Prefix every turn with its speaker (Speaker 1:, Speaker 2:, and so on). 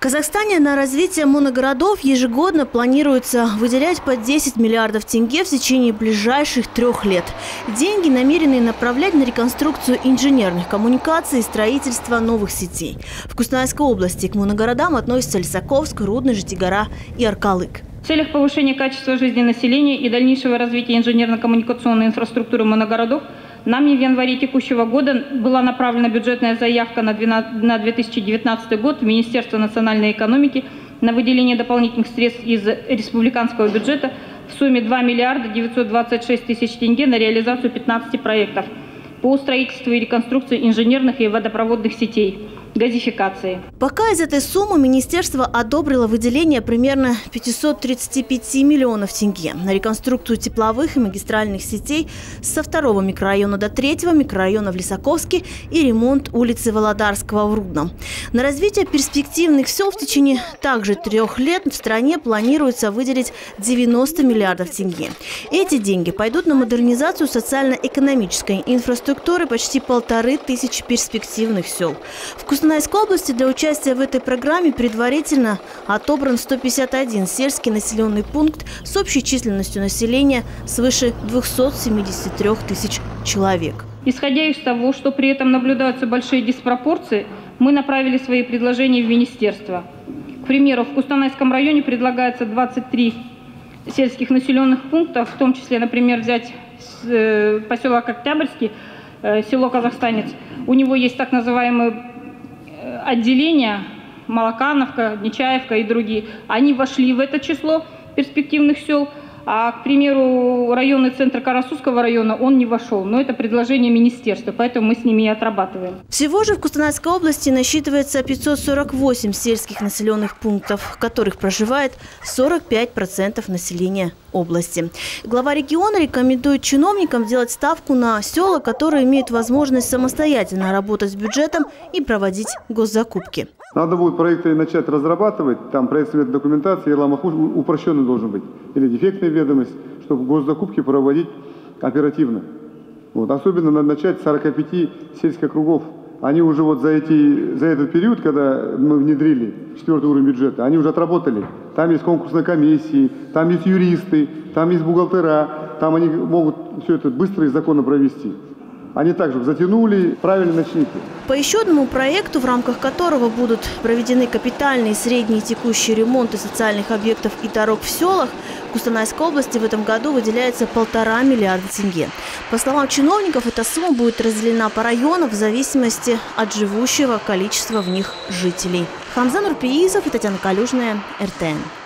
Speaker 1: Казахстане на развитие моногородов ежегодно планируется выделять по 10 миллиардов тенге в течение ближайших трех лет. Деньги намерены направлять на реконструкцию инженерных коммуникаций и строительство новых сетей. В Кустанайской области к моногородам относятся Лисаковск, Рудный, Житигора и Аркалык.
Speaker 2: В целях повышения качества жизни населения и дальнейшего развития инженерно-коммуникационной инфраструктуры моногородов Нами в январе текущего года была направлена бюджетная заявка на 2019 год в Министерство национальной экономики на выделение дополнительных средств из республиканского бюджета в сумме 2 миллиарда 926 тысяч тенге на реализацию 15 проектов по строительству и реконструкции инженерных и водопроводных сетей газификации.
Speaker 1: Пока из этой суммы министерство одобрило выделение примерно 535 миллионов тенге на реконструкцию тепловых и магистральных сетей со второго микрорайона до третьего микрорайона в Лисаковске и ремонт улицы Володарского в Рудном. На развитие перспективных сел в течение также трех лет в стране планируется выделить 90 миллиардов тенге. Эти деньги пойдут на модернизацию социально-экономической инфраструктуры почти полторы тысячи перспективных сел. В Костанайской области для участия в этой программе предварительно отобран 151 сельский населенный пункт с общей численностью населения свыше 273 тысяч человек.
Speaker 2: Исходя из того, что при этом наблюдаются большие диспропорции, мы направили свои предложения в министерство. К примеру, в Кустанайском районе предлагается 23 сельских населенных пунктов, в том числе, например, взять э, поселок Октябрьский, э, село Казахстанец. У него есть так называемый отделения, Малакановка, Нечаевка и другие, они вошли в это число перспективных сел, а, к примеру, районный центр Карасузского района, он не вошел. Но это предложение министерства, поэтому мы с ними и отрабатываем.
Speaker 1: Всего же в Кустанайской области насчитывается 548 сельских населенных пунктов, в которых проживает 45% населения области. Глава региона рекомендует чиновникам делать ставку на села, которые имеют возможность самостоятельно работать с бюджетом и проводить госзакупки.
Speaker 3: Надо будет проекты начать разрабатывать, там проект совет документации, Ерламахуш упрощенный должен быть, или дефектная ведомость, чтобы госзакупки проводить оперативно. Вот. Особенно надо начать с 45 сельских округов. Они уже вот за, эти, за этот период, когда мы внедрили четвертый уровень бюджета, они уже отработали. Там есть конкурсные комиссии, там есть юристы, там есть бухгалтера, там они могут все это быстро и законно провести. Они также затянули, правильно начните.
Speaker 1: По еще одному проекту, в рамках которого будут проведены капитальные, средние и текущие ремонты социальных объектов и дорог в селах, в Кустанайской области в этом году выделяется полтора миллиарда тенге. По словам чиновников, эта сумма будет разделена по районам в зависимости от живущего количества в них жителей. Хамзан Урпиизов и Татьяна Калюжная, РТН.